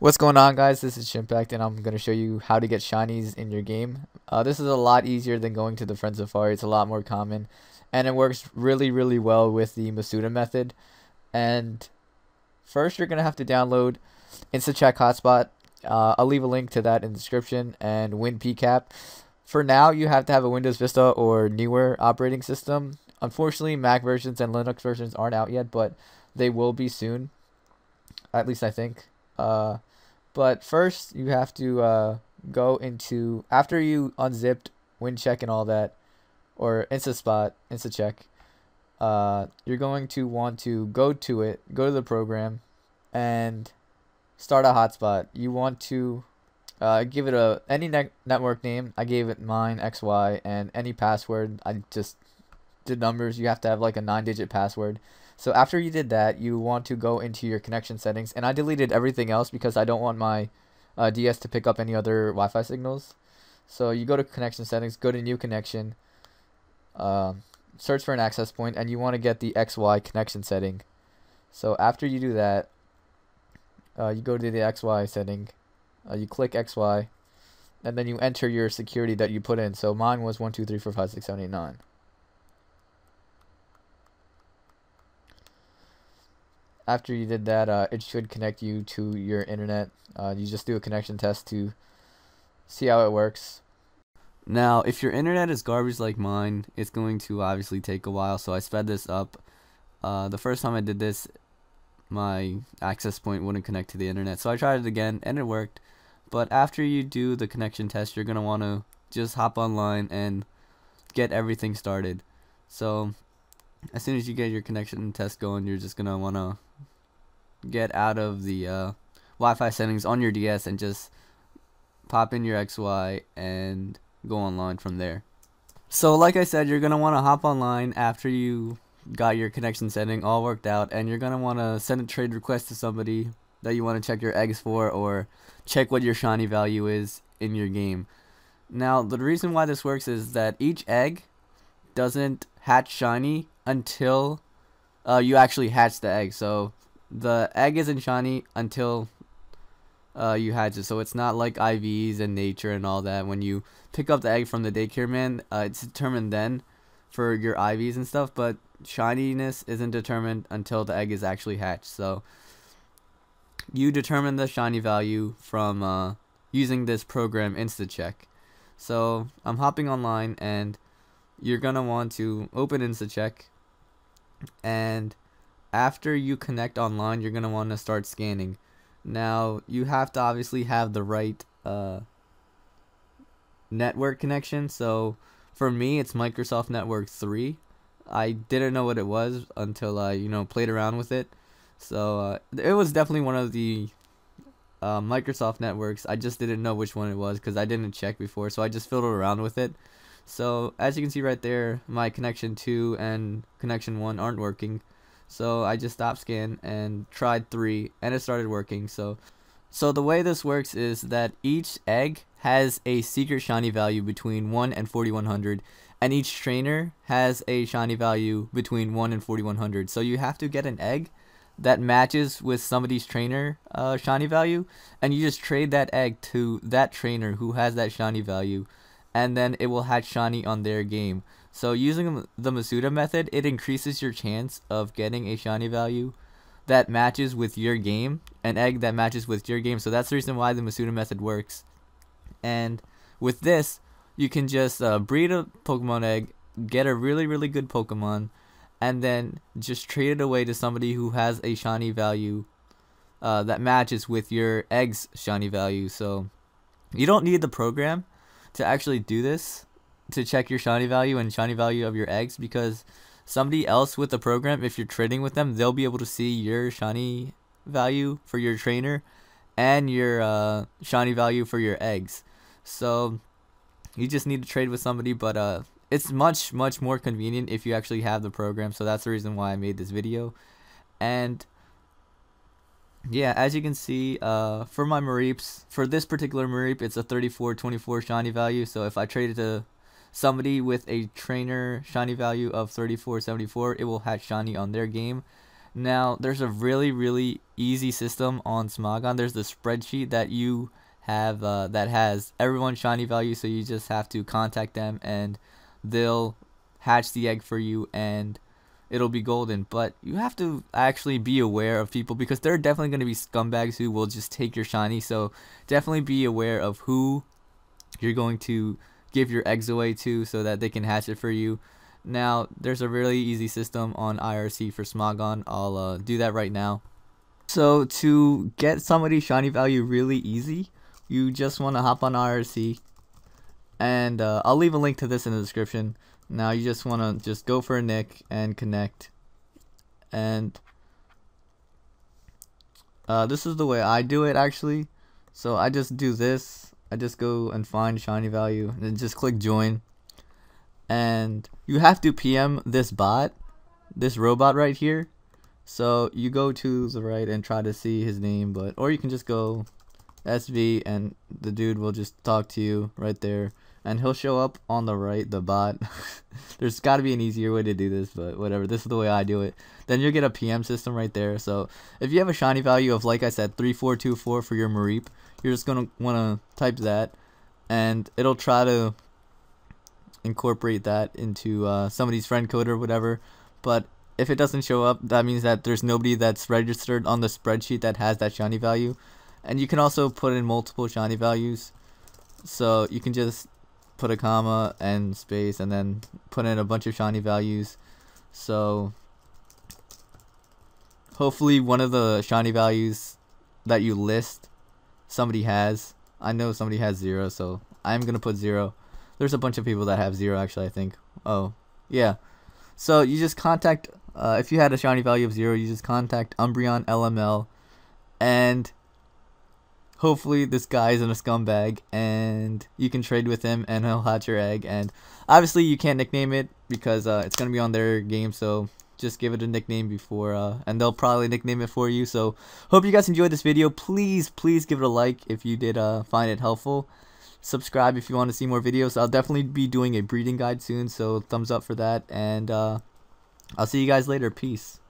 What's going on guys, this is Chimpact and I'm going to show you how to get shinies in your game. Uh, this is a lot easier than going to the Friend Safari, it's a lot more common. And it works really really well with the Masuda method. And first you're going to have to download InstaCheck Hotspot. Uh, I'll leave a link to that in the description and WinPCAP. For now you have to have a Windows Vista or newer operating system. Unfortunately Mac versions and Linux versions aren't out yet but they will be soon. At least I think. Uh, but first, you have to uh, go into after you unzipped WinCheck and all that, or InstaSpot, InstaCheck. Uh, you're going to want to go to it, go to the program, and start a hotspot. You want to uh, give it a any ne network name. I gave it mine XY and any password. I just did numbers. You have to have like a nine digit password. So after you did that, you want to go into your connection settings. And I deleted everything else because I don't want my uh, DS to pick up any other Wi-Fi signals. So you go to connection settings, go to new connection, uh, search for an access point, and you want to get the XY connection setting. So after you do that, uh, you go to the XY setting, uh, you click XY, and then you enter your security that you put in. So mine was 1, 2, 3, 4, 5, 6, 7, 8, 9. After you did that, uh, it should connect you to your internet. Uh, you just do a connection test to see how it works. Now, if your internet is garbage like mine, it's going to obviously take a while, so I sped this up. Uh, the first time I did this, my access point wouldn't connect to the internet, so I tried it again, and it worked. But after you do the connection test, you're going to want to just hop online and get everything started. So, as soon as you get your connection test going, you're just going to want to get out of the uh, Wi-Fi settings on your DS and just pop in your XY and go online from there. So like I said, you're going to want to hop online after you got your connection setting all worked out and you're going to want to send a trade request to somebody that you want to check your eggs for or check what your shiny value is in your game. Now, the reason why this works is that each egg doesn't hatch shiny until uh, you actually hatch the egg. So the egg isn't shiny until uh, you hatch it. So it's not like IVs and nature and all that. When you pick up the egg from the daycare man, uh, it's determined then for your IVs and stuff. But shininess isn't determined until the egg is actually hatched. So you determine the shiny value from uh, using this program InstaCheck. So I'm hopping online and you're gonna want to open InstaCheck and after you connect online you're gonna want to start scanning. Now you have to obviously have the right uh, network connection. So for me it's Microsoft Network 3 I didn't know what it was until I you know played around with it. So uh, it was definitely one of the uh, Microsoft networks. I just didn't know which one it was because I didn't check before so I just fiddled around with it. So as you can see right there, my connection 2 and connection 1 aren't working. So I just stopped scan and tried 3 and it started working. So so the way this works is that each egg has a secret shiny value between 1 and 4100 and each trainer has a shiny value between 1 and 4100. So you have to get an egg that matches with somebody's trainer uh, shiny value and you just trade that egg to that trainer who has that shiny value and then it will hatch shiny on their game. So using the Masuda method, it increases your chance of getting a shiny value that matches with your game, an egg that matches with your game. So that's the reason why the Masuda method works. And with this, you can just uh, breed a Pokemon egg, get a really, really good Pokemon, and then just trade it away to somebody who has a shiny value uh, that matches with your egg's shiny value. So you don't need the program to actually do this to check your shiny value and shiny value of your eggs because somebody else with the program, if you're trading with them, they'll be able to see your shiny value for your trainer and your uh, shiny value for your eggs. So you just need to trade with somebody, but uh, it's much much more convenient if you actually have the program. So that's the reason why I made this video. And yeah, as you can see, uh, for my Mareeps, for this particular Mareep, it's a 3424 shiny value. So if I trade it to somebody with a trainer shiny value of 3474, it will hatch shiny on their game. Now, there's a really, really easy system on Smogon. There's the spreadsheet that you have uh, that has everyone's shiny value, so you just have to contact them and they'll hatch the egg for you and it'll be golden. But you have to actually be aware of people because there are definitely going to be scumbags who will just take your shiny. So definitely be aware of who you're going to give your eggs away to so that they can hatch it for you. Now, there's a really easy system on IRC for Smogon. I'll uh, do that right now. So to get somebody's shiny value really easy, you just want to hop on IRC. And uh, I'll leave a link to this in the description. Now you just want to just go for a nick and connect. And uh, this is the way I do it actually. So I just do this. I just go and find shiny value and just click join. And you have to PM this bot, this robot right here. So you go to the right and try to see his name, but or you can just go SV and the dude will just talk to you right there and he'll show up on the right, the bot. There's got to be an easier way to do this, but whatever. This is the way I do it. Then you'll get a PM system right there. So if you have a shiny value of, like I said, 3424 for your Mareep, you're just going to want to type that, and it'll try to incorporate that into uh, somebody's friend code or whatever. But if it doesn't show up, that means that there's nobody that's registered on the spreadsheet that has that shiny value. And you can also put in multiple shiny values. So you can just put a comma and space and then put in a bunch of shiny values. So hopefully one of the shiny values that you list somebody has. I know somebody has zero, so I'm gonna put zero. There's a bunch of people that have zero actually I think. Oh, yeah. So you just contact uh, if you had a shiny value of zero, you just contact Umbreon LML and hopefully this guy isn't a scumbag and you can trade with him and he'll hatch your egg and obviously you can't nickname it because uh, it's gonna be on their game so just give it a nickname before uh, and they'll probably nickname it for you. So hope you guys enjoyed this video. Please please give it a like if you did uh, find it helpful. Subscribe if you want to see more videos. I'll definitely be doing a breeding guide soon so thumbs up for that and uh, I'll see you guys later. Peace